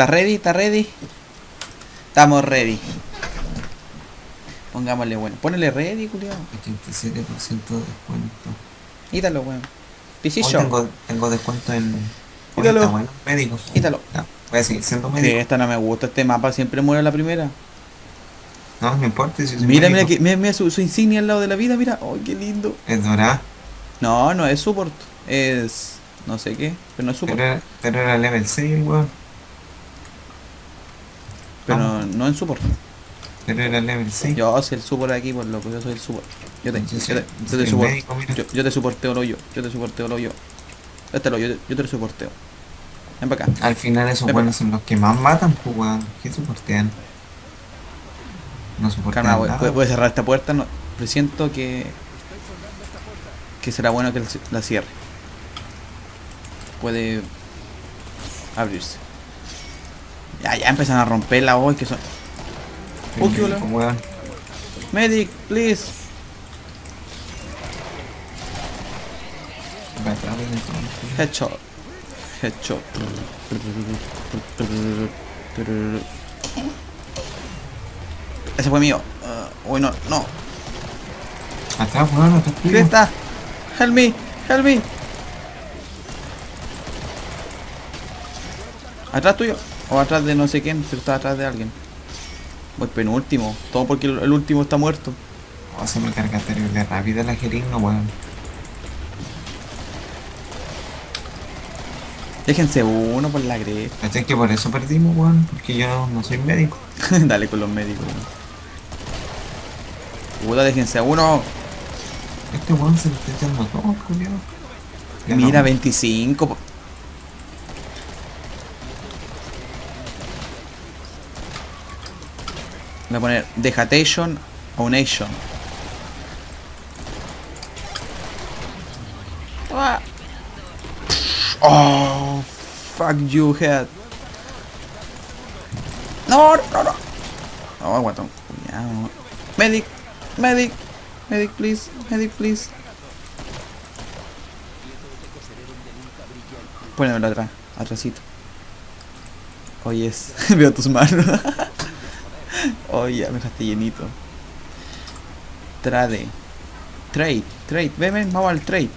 ¿Estás ready? ¿Estás ready? Estamos ready. Pongámosle bueno. Ponele ready, culiao. 87% de descuento. Quítalo, weón. Pisillo. tengo, tengo descuento en. Está bueno, médico. Quítalo. Ya, voy a seguir siendo Sí, médico. esta no me gusta. Este mapa siempre muere la primera. No, no importa si Mira, mira, que, mira, mira su, su insignia al lado de la vida. Mira. ¡Ay, qué lindo! Es dorada. No, no es support. Es. No sé qué. Pero no es support. Pero, era- pero era level 6, el weón. Pero no en support. Pero era level 6. Yo soy el support aquí, por loco. Yo soy el support. Yo te, Yo yo soy- te, yo te support- médico, yo, yo te soporteo lo yo. Yo te soporteo lo yo. Este lo yo, yo te lo soporteo. Ven para acá. Al final esos buenos son los que más matan, pues weón. ¿Qué soportean? No soportean Calma, nada. voy- voy a cerrar esta puerta. No, presiento que. que será bueno que la cierre. Puede. abrirse. Ya, ya empiezan a romperla hoy, que son. Oh, qué hola. weón. Medic, please. Headshot. Headshot. Ese fue mío. Ah, uy, no, no. Atrás, weón, atrás tuyo. ¿Qué está? Help me, help me. ¿Atrás tuyo? O atrás de no sé quién, pero está atrás de alguien. Voy penúltimo. Todo porque el, el último está muerto. Oh, se me carga terrible rápida la jeringa, weón. Déjense uno por la cresta. ¿Cachai que por eso perdimos, weón? Porque yo no, soy médico. Dale con los médicos. Puta, déjense a uno. Este weón se lo está echando todo, culiao. Ya Mira, no. 25. Voy a poner Dejatation o Nation. Ah. Oh, fuck you, head. No, no, no. Oh, guatón. culiao. Medic, medic, medic, please, medic, please. Pónemelo atrás, atrásito. Oh yes, veo tus manos. oh ya, me dejaste llenito. Trade. Trade, trade, ven, ven, vamos al trade.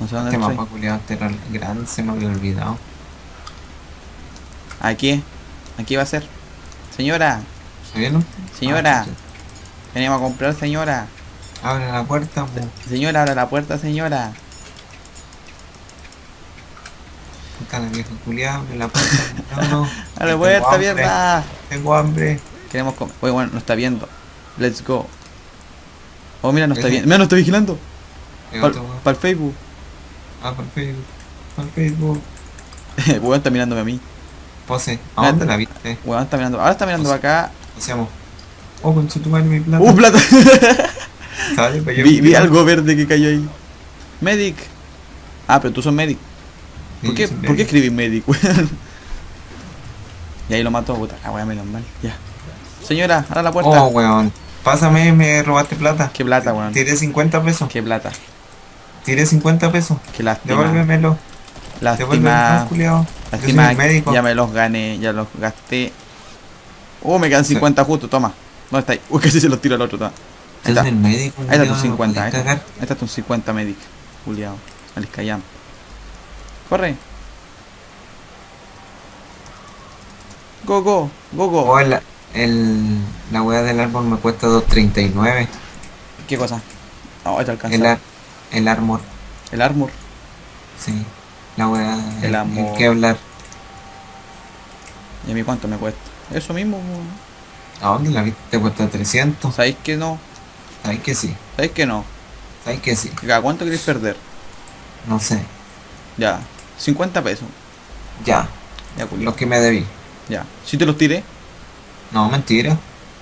No sé dónde Este mapa grande, se me había olvidado. Aquí, aquí va a ser. Señora, ¿Vieron? Señora. Ah, venimos a comprar, señora. Abre la puerta, po. Señora, abra la puerta, señora. Puta la vieja culiao, abre la puerta. No, no. Puerta, hambre, mierda. Tengo hambre. Queremos comer. Oye, bueno, nos está viendo. Let's go. Oh, mira, nos está viendo. Mira, nos está vigilando. Para el Facebook. Ah, por Facebook. Por Facebook. Weón está mirándome a mí. Pose. ¿A dónde la viste? Weón está mirando. Ahora está mirando para acá. Hacemos. Oh, con su madre mi plata. ¡Uh, plata! Vi, algo verde que cayó ahí. Medic. Ah, pero tú sos medic. Sí, ¿Por qué, ¿por qué escribí medic, weón? Y ahí lo mató, puta. Ah, weón, menos mal. Ya. Señora, abra la puerta. Oh, weón. Pásame, me robaste plata. Qué plata, weón. Tiré 50 pesos. Qué plata. Tiré 50 pesos. Qué lástima. Devuélvemelo. Devuélvemelo, Lástima. Yo soy Lástima. médico. Ya me los gané, ya los gasté. Oh, me quedan Sí. 50 justo, toma. ¿Dónde está ahí? Uy, casi se los tiro al otro, toma. Ahí está. el médico. Ahí está no 50, ahí está, ahí está tus 50 medic. Juliado. Al. Corre. Go, go, go, go. Oh, el, el, la weá del árbol me cuesta 2.39. ¿Qué cosa? Oh, te alcanza. El, ar- el armor. El armor. Sí. La weá. El El, amor. el Kevlar. ¿Y a mí cuánto me cuesta? Eso mismo. ¿A dónde la viste? Te cuesta 300. ¿Sabéis que no? ¿Sabes que sí? ¿Sabéis que no? ¿Sabes que sí? ¿A cuánto queréis perder? No sé. Ya. 50 pesos. Ya. Ya, culiao. Lo que me debí. Ya. Si te los tiré. No, mentira.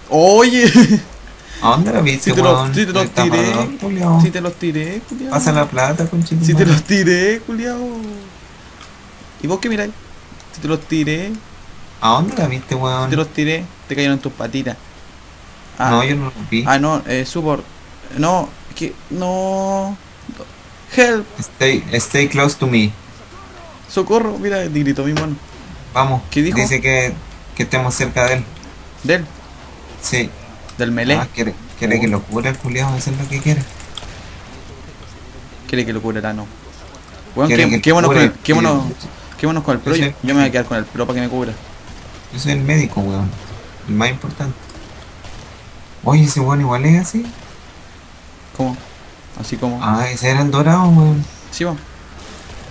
Oye. ¿A dónde la viste, Si te, los, si te los El tapador, tiré. Si te los tiré, culiao. Pasa la plata, conchito. Si te los tiré, culiao. ¿Y vos qué miráis? Si te los tiré, ¿A dónde la viste, si weón? te los tiré, te cayeron tus patitas. Ah, No, yo no lo vi. ah no, eh, support. No, es que. No. Help, Stay, stay close to me. socorro. Mira, gritó mi mono. Vamos. ¿Qué dijo? Dice que, que estemos cerca de él. Del, Sí. del melee. Ah, quiere, quiere que lo cure el culiado, es lo que quiere. Quiere que lo cubra no. Weón, Quiere qué, que qué bueno con cure, el, qué bueno, qué bueno con el pro. Yo me voy a quedar con el pro para que me cubra. Yo soy el médico, weón. El más importante. Oye, ese weón igual es así. ¿Cómo? Así como. Ah, ese era el dorado, weón. Sí, vamos.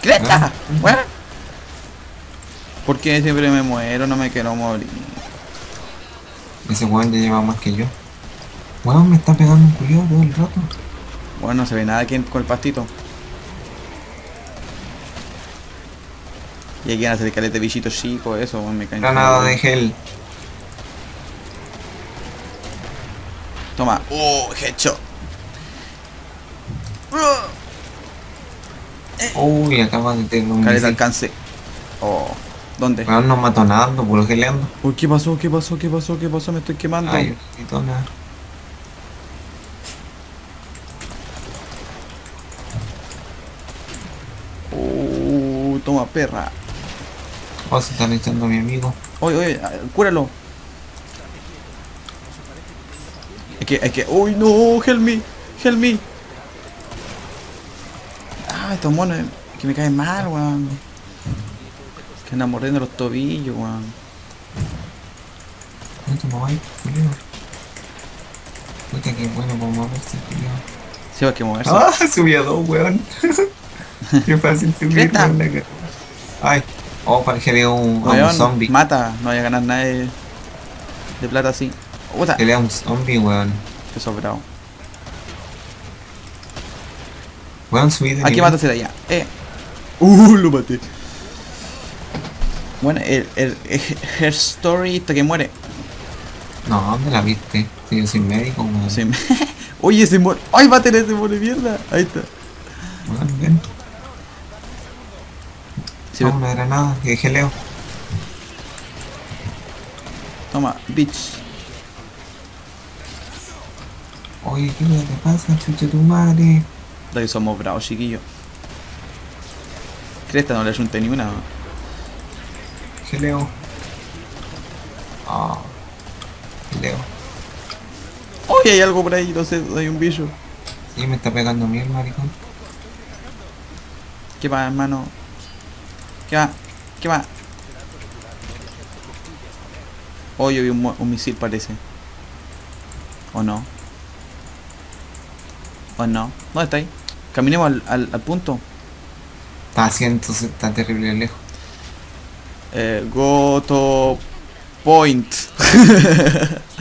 ¡Creta! Ah. Weón. ¿Por qué siempre me muero? No me quiero morir. Ese weón ya lleva más que yo. Weón, me está pegando un culiado todo el rato. Bueno, no se ve nada aquí con el pastito. Y aquí van a hacer caleta de bichitos chicos, eso, weón, me caen. Granada de gel. Toma. ¡Oh, headshot! Uy, acaba de tener un Caleta alcance. Oh. ¿Dónde? Weón, no mató nada, ando puro geleando. Uy, ¿qué pasó? ¿Qué pasó? ¿Qué pasó? ¿Qué pasó? Me estoy quemando. Ay, no nada. Uh, toma perra. Oh, se están echando a mi amigo. Oye, oye, cúralo. Es que, es que, uy, no, help me, help me. Ah, estos monos que me caen mal, weón. Que andan mordiendo los tobillos, weón. ¿Cuánto me voy, culiao? Puta que bueno para moverse, culiao. Sí, hay que moverse. Ah, subí a dos, weón. Qué fácil subir, weón, la Ay, oh, parece de un, un zombie. mata, no voy a ganar nada de, de plata así. Puta, a un zombie, weón. qué sobrado. Weón, subí de Aquí nivel. mátate de allá. Eh. Uh, lo maté. Bueno, el, el, el Story hasta que muere. No, ¿dónde la viste? Si yo soy médico, weón. Se me- Oye, se muere. ¡Ay, va a tener ese muere mierda! Ahí está. Weón, ven. Sí, Toma una granada, que geleo. Toma, bitch. Oye, ¿qué te pasa, chucha tu madre? Da que somos bravos, chiquillo. Cresta no le junté ni una. Geleo. Ah. Geleo. Oye, hay algo por ahí, no sé, hay un bicho. Sí, me está pegando a mí el maricón. ¿Qué va, hermano? ¿Qué va? ¿Qué va? Oye, vi un, un misil, parece. ¿O no? ¿O no? ¿Dónde está ahí? Caminemos al, al, al punto. Está haciendo, está terrible lejos. Eh, go to point.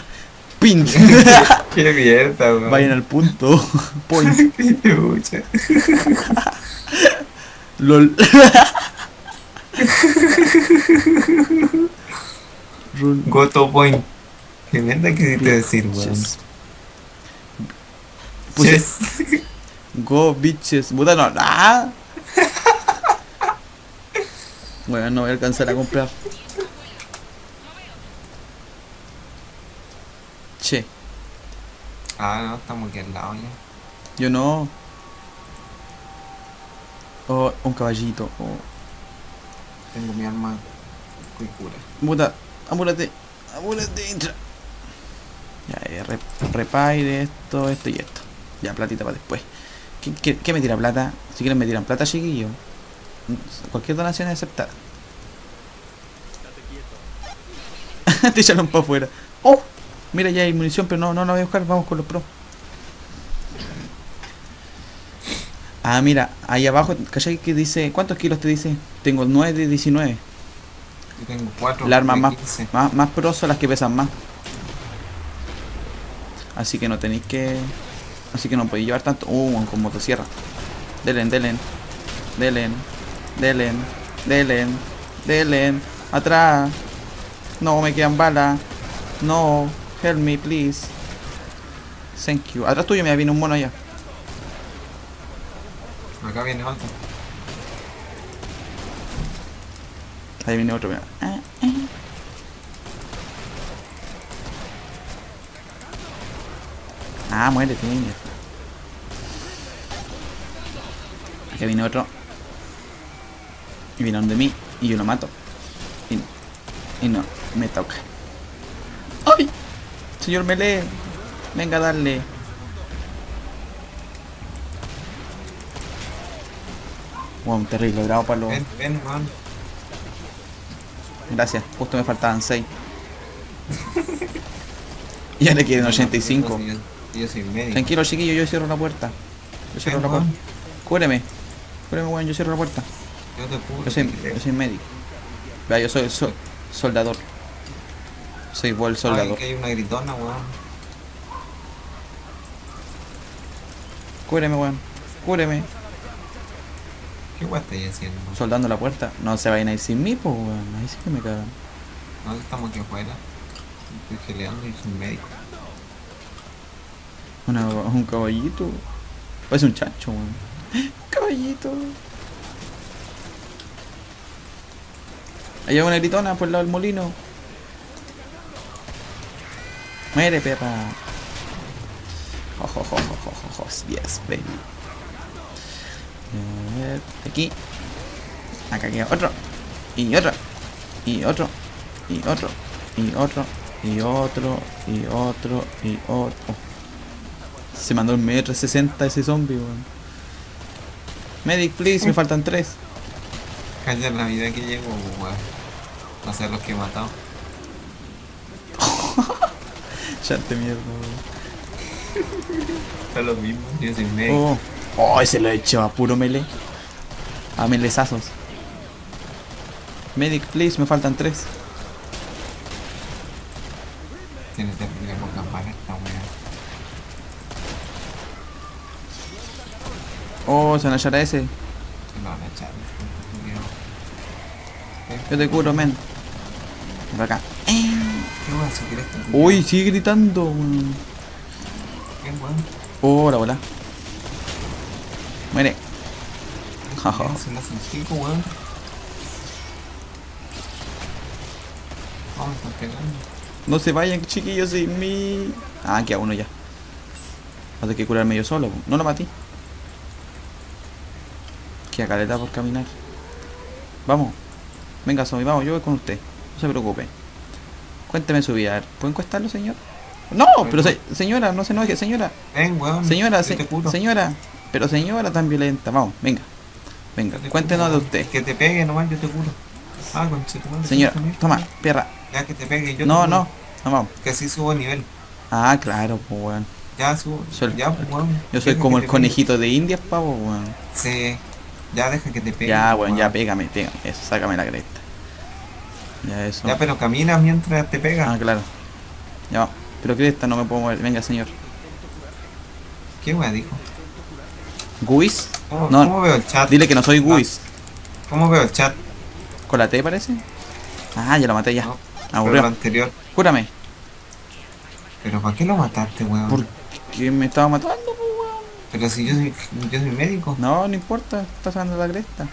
Pint. Qué mierda, weón. Vayan al punto. Point. LOL. Run. Go to point. Qué mierda quisiste decir, weón. Yes. go bitches. Puta no. ¡Ah! Bueno, no voy a alcanzar a comprar. Che, Ah, no, estamos aquí al lado ya. yo no. Oh, un caballito. Oh. Tengo mi arma muy cura. Puta, apúrate, apúrate, entra. Ya, eh, re, repaire esto, esto y esto. Ya, platita para después. ¿Qué, qué, qué me tira plata? Si quieren me tiran plata, chiquillo. Cualquier donación es aceptada. Te echaron para afuera. ¡Oh! Mira, ya hay munición, pero no, no la voy a buscar. Vamos con los pros. Ah, mira, ahí abajo, ¿cachai? Que dice, ¿cuántos kilos te dice? Tengo 9 de 19. Yo tengo cuatro. Las armas más, 15. más, más pros son las que pesan más. Así que no tenéis que. Así que no podéis llevar tanto. Uh, con motosierra. Delen, delen. Delen. Delen. Delen. Delen. Atrás. No, me quedan balas. No. Help me, please. Thank you. Atrás tuyo me viene un mono allá. Acá viene otro. Ahí viene otro, mira. Ah, ah. Ah, muérete, mierda. Acá viene otro. Y viene donde mí. Y yo lo mato. Y Y no, me toca. ¡Ay! Señor Melee, venga a darle. Wow, terrible, bravo para los. Ven, ven, weón. Gracias, justo me faltaban 6. y ya le quedan 85. Yo, yo soy médico. Tranquilo, chiquillo, yo cierro la puerta. Yo cierro Ven, la puerta. Cúbreme. Cúbreme, weón, yo cierro la puerta. Yo te cubro. Yo soy, yo soy médico. Vea, yo soy so- soldador. Soy buen Ay, soldador. que hay una gritona, weón. Cúbreme, weón. Cúbreme. ¿Qué weón estáis haciendo? Soldando la puerta. No se vayan a ir sin mí, pues, weón. Ahí sí que me cagan. No, estamos aquí afuera. Estoy geleando y soy médico. Una- un caballito. Parece un chancho, weón. Caballito. Ahí hay una gritona por el lado del molino. Muere, perra. Jo, jo, jo, jo, jo, jo, jo. Yes, baby. A ver, Aquí. Acá queda otro. Y otro. Y otro. Y otro. Y otro. Y otro. Y otro. Y otro. Se mandó un metro 60 ese zombie, weón. Medic, please, me faltan tres. Calla la vida que llevo, weón. No sé los que he matado. Chante mierda, weón. Es lo mismo. Yo soy médico. Oh, oh, ese lo he hecho a puro melee. A melezazos. Medic, please, me faltan tres. Tiene terrible poca para esta weón. Oh, se van a echar a ese. Se lo van a echar. Yo te curo, men. Por acá. ¿Qué weón si quieres te Uy, sigue gritando, weón. ¿Qué weón? Oh, la bola. Muere. Jaja. Ya, Se lo hacen chico, weón. Vamos, están pegando. No se vayan, chiquillos, sin mí. Ah, queda uno ya. A tener que curarme yo solo. No lo maté. Queda caleta por caminar. Vamos. Venga, zombie, vamos, yo voy con usted. No se preocupe. Cuénteme su vida. a ver, ¿Puede encuestarlo, señor? No, pero se- señora, no se enoje, señora. Ven, weón. Señora, se- señora. Pero señora tan violenta. Vamos, venga. Venga, cuéntenos de usted. Que te pegue nomás, yo te curo. Ah, conchetumare. Señora, toma, perra. Ya que te pegue, yo No, te no. No, vamos. Que así subo nivel. Ah, claro, pues, weón. Ya subo. Soy- ya, pues, weón. Yo soy como el pegue. conejito de Indias, pavo, weón. Sí. Ya deja que te pegue. Ya, weón, ya pégame, pégame. Eso, sácame la cresta. Ya, eso. Ya, pero camina mientras te pega. Ah, claro. Ya, pero cresta no me puedo mover. Venga, señor. ¿Qué weón dijo? ¿Guis? ¿Cómo, No, cómo veo el chat? Dile que no soy Guis. ¿Cómo veo el chat? ¿Con la T parece? Ah, ya lo maté ya. No, lo Aburrido. anterior. Cúrame. ¿Pero para qué lo mataste, weón? Porque me estaba matando, weón. Pero si yo soy, yo soy médico. No, no importa. Está sacando la cresta.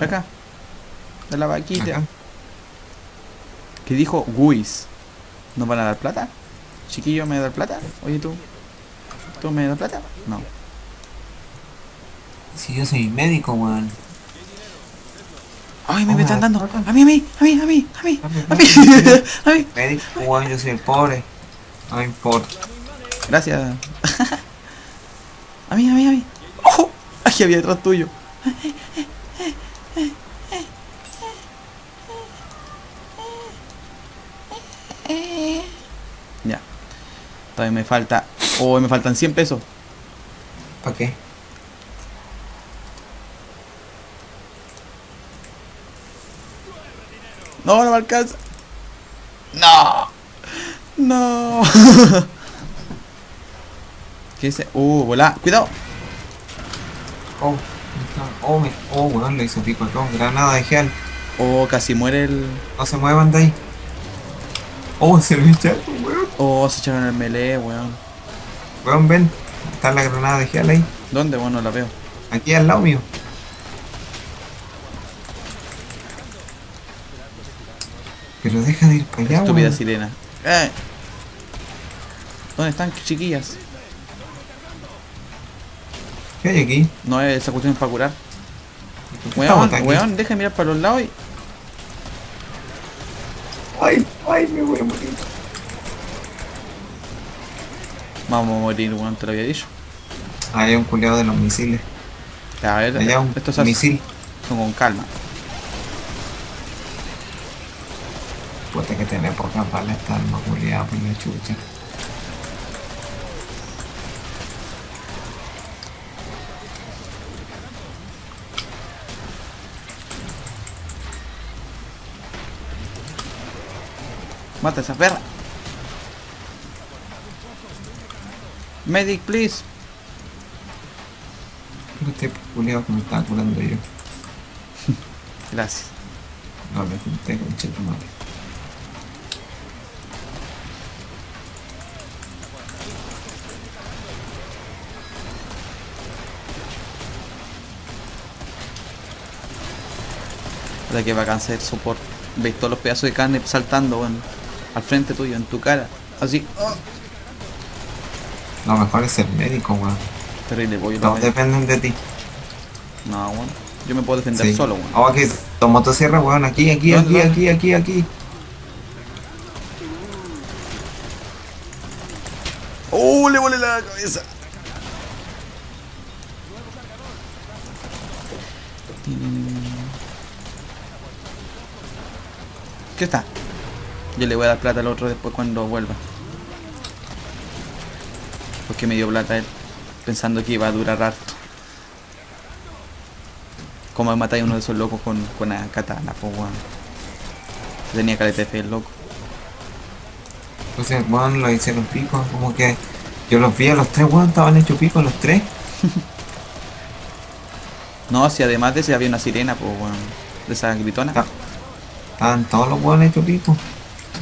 Acá. De la vaquita. Acá. Que dijo Guis. ¿Nos van a dar plata? Chiquillo, ¿me dar plata? Oye, tú. ¿Tú me das plata? No. Si yo soy médico, weón. Ay, me, me están dando. A mí, a mí, a mí, a mí, a mí, a mí, a mí. Médico, weón, yo soy el pobre. No me importa. Gracias. A mí, a mí, a mí. ¡Ojo! Aquí había detrás tuyo. Ya. Todavía me falta. Oh, me faltan 100 pesos. ¿Para qué? No, no me alcanza. No. No. ¿Qué es? Uh, volá. Cuidado. Oh, oh, me, oh, weón, le hizo pico a todo. Granada de gel. Oh, casi muere el. No se muevan de ahí. Oh, se lo echaron, weón. Oh, se echaron el melee, weón. Weón, ven. Está la granada de gel ahí. ¿Dónde? Bueno, la veo. Aquí al lado mío. Pero deja de ir para allá, Estúpida weón. sirena. Eh. ¿Dónde están, chiquillas? ¿Qué hay aquí? No, esa cuestión es para curar. ¿Por qué estamos Weón, weón, deja de mirar para los lados y. Ay, ay, me voy a morir. Vamos a morir, weón, te lo había dicho. Ahí hay un culiado de los misiles. A ver, Allá un esto se hace misil. con, con calma. Puede que tener pocas balas esta arma culiada por la chucha. Mata a esa perra. Medic, please. Pero este culiado que me estaba curando yo. Gracias. No me junté con cheto madre. Para que va a cansar support. Veis todos los pedazos de carne saltando, weón. Al frente tuyo, en tu cara. Así. ¡oh! Lo mejor es ser médico, weón. Terrible, pollo. Todos dependen de ti. No, weón. Yo me puedo defender Sí. solo, weón. Oh, aquí, tu motosierra, weón. Aquí, aquí, ¿Dónde, aquí, dónde? aquí, aquí, aquí. ¡Oh! Le volé la cabeza. ¿Qué está? Yo le voy a dar plata al otro después cuando vuelva. Porque me dio plata él. Pensando que iba a durar harto. Como matáis a uno de esos locos con, con la katana, pues weón. Tenía caleta de fe el loco. Entonces, weón, lo hicieron pico. Como que yo los vi a los tres, weón. Estaban hechos pico los tres. No, si además de ese había una sirena, pues weón. De esa gritona. Estaban todos los weones hechos pico.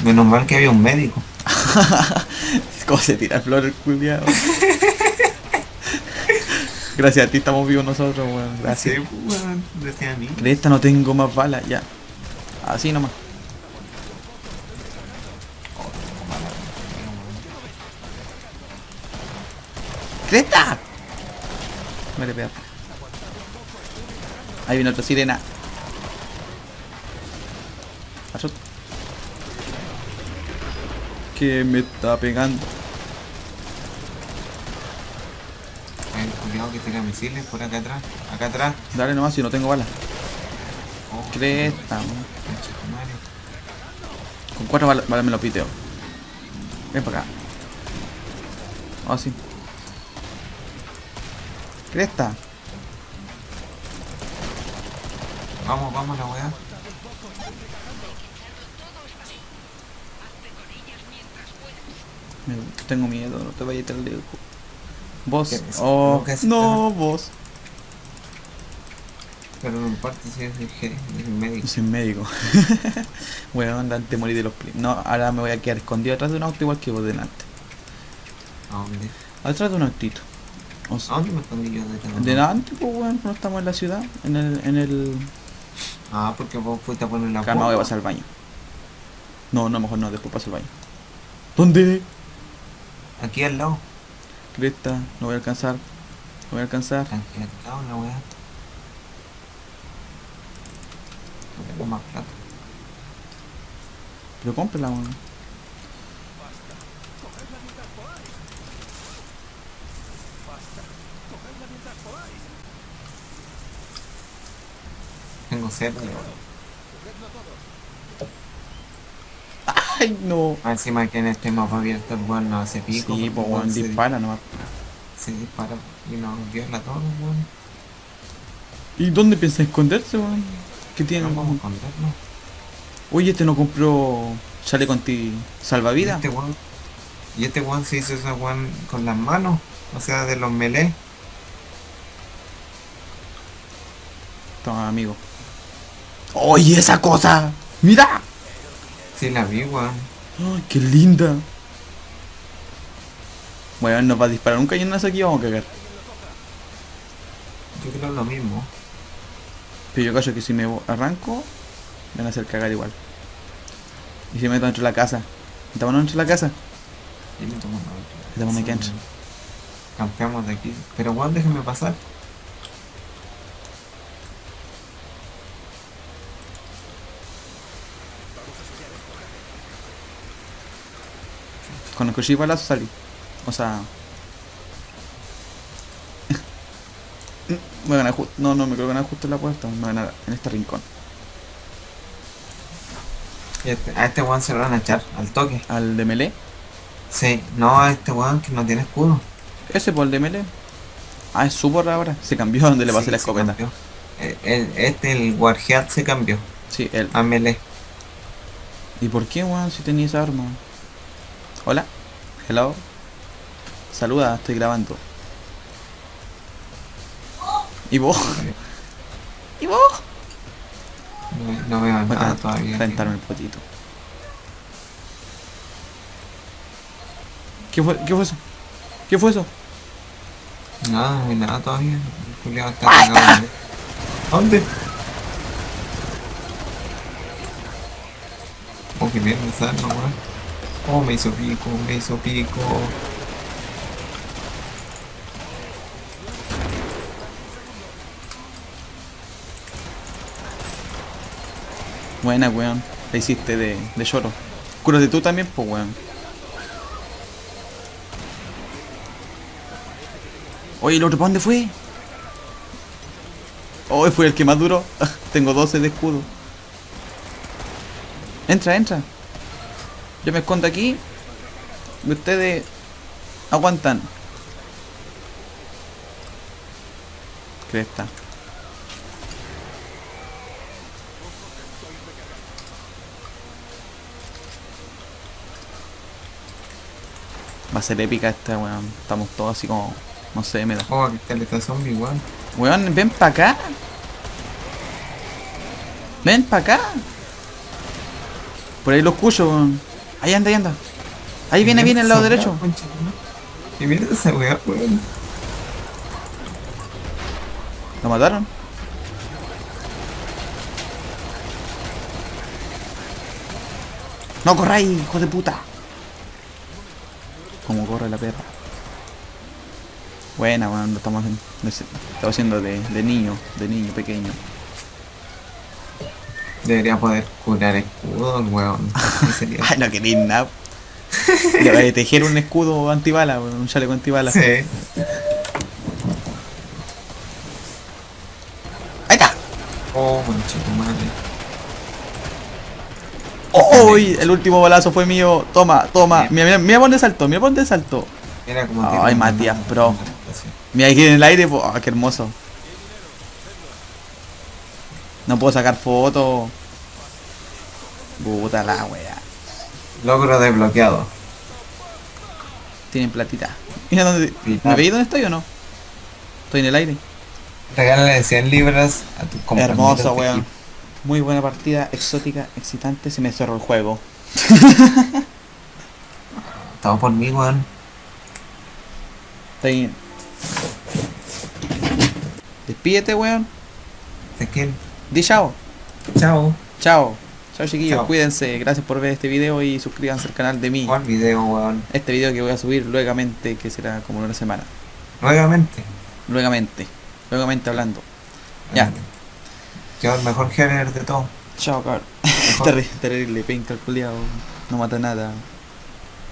Menos mal que había un médico. ¿Cómo se tira flor el culiado? Gracias a ti estamos vivos nosotros, weón. Gracias. Gracias a mí. De esta no tengo más balas, ya. Así nomás. ¡Cresta! Muere pedazo. Ahí viene otra sirena. Que me está pegando. Hay un culiado que tira misiles por acá atrás. Acá atrás. Dale nomás si no tengo balas. Oh, Cresta. Con cuatro balas, balas me lo piteo. Ven para acá. Ah, sí. Cresta. Vamos, vamos, la weá. Tengo miedo, no te vayas tan lejos. Vos. Oh, No, vos. Pero no importa si es el, médico. Soy médico. bueno, anda antes de morir de los plim. No, ahora me voy a quedar escondido atrás de un auto igual que vos delante. ¿A dónde? Atrás de un autito. O ¿A dónde me escondí yo de delante, pues bueno, no estamos en la ciudad. En el. En el... Ah, porque vos fuiste a poner la Calma, voy a pasar al baño. No, no, mejor no, después paso al baño. ¿Dónde? Aquí al lado. Cresta, no voy a alcanzar. No voy a alcanzar. Aquí al lado, la weá. Tengo más plata. Pero cómprala, weón. Tengo sed. Ay, no. Ah, Encima que en este mapa abierto el weón no hace pico. Sí, pues weón, dispara nomás. Se dispara y nos viola a todos, weón. ¿Y dónde piensa esconderse, weón? ¿Qué tiene? No vamos a escondernos. Oye, este no compró chaleco anti Y salvavidas. este weón. Y este weón se hizo esa weón con las manos. O sea, de los melee. Toma, amigo. Oye, esa cosa. Mira. Sí, la vi, weón. Ay, qué linda. Bueno, nos va a disparar un cañonazo aquí y vamos a cagar. Yo creo lo mismo. Pero yo creo que si me arranco, me van a hacer cagar igual. Y si me meto dentro de la casa. ¿Estamos dentro de la casa? Y me tomo una. Estamos aquí dentro. Campeamos de aquí. Pero weón, déjeme pasar. Con el cuchillo balazo salí. O sea. me ganar justo. No, no, me creo que ganar justo en la puerta. Me ganar en este rincón. Este- a este weón se lo van a echar al toque. Al de melee. Sí, no a este weón que no tiene escudo. Ese por el de melee. Ah, es super ahora. Se cambió donde le pasé Sí, la escopeta. cambió. Eh, el- este, el Warhead se cambió Sí, él. a melee. ¿Y por qué, weón, si tenía esa arma? Hola. Hello. Saluda, estoy grabando. ¿Y vos? ¿Y vos? No, no veo Voy nada a todavía. calentarme el potito. ¿Qué fue, ¿Qué fue eso? ¿Qué fue eso? Nada, no hay nada todavía. Culiao está cagado. ¿Dónde? Oh, que mierda arma, weón. Oh, me hizo pico, me hizo pico. Buena, weón. La hiciste de, de lloro. Cúrate tú también, pues, weón. Oye, ¿el otro para dónde fue? Oh, fue el que más duró. Tengo 12 de escudo. Entra, entra. Yo me escondo aquí. Y ustedes aguantan. Cresta. Va a ser épica esta, weón. Estamos todos así como. No sé, me da. Oh, que caleta zombie, weón. Weón, ven pa' acá. Ven pa' acá. Por ahí lo escucho, weón. Ahí anda, ahí anda. Ahí viene, viene al lado derecho. Y mira esa weá, weón. ¿Lo mataron? No corráis, hijo de puta. Como corre la perra. Buena, weón, lo estamos haciendo, lo estamos haciendo de, de niño, de niño pequeño. Debería poder curar escudos, weón. ¿Qué sería? Ay, no queréis nada. A tejer un escudo antibala, un chaleco antibala. sí. Ahí está. Oh, manchito madre. Oh, uy, el último balazo fue mío. Toma, toma. Mira, mira, mira por dónde saltó, mira por dónde saltó. Mira cómo Ay, Matías, estación. Mira aquí en el aire, po. Ah, qué hermoso. No puedo sacar fotos. Puta la wea. Logro desbloqueado. Tienen platita. Mira dónde. ¿Me veis dónde estoy o no? Estoy en el aire. Regálale 100 libras a tu compañero Hermoso, weón. equipo. Muy buena partida, exótica, excitante. Se me cerró el juego. Todo por mí, weón. Está bien. Despídete, weón. ¿De quién? Di chao. Chao. Chao. Chao, chiquillos. Chao. Cuídense. Gracias por ver este video y suscríbanse al canal de mí. Buen video, weón. Este video que voy a subir luegamente, que será como una semana. Nuevamente. Luegamente. Luegamente hablando. Ya. Yo el mejor género de todo. Chao, cabrón. Terrible, terrible. Penca, culiao. No mata nada.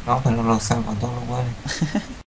No, pero no lo salvo a todos los weones.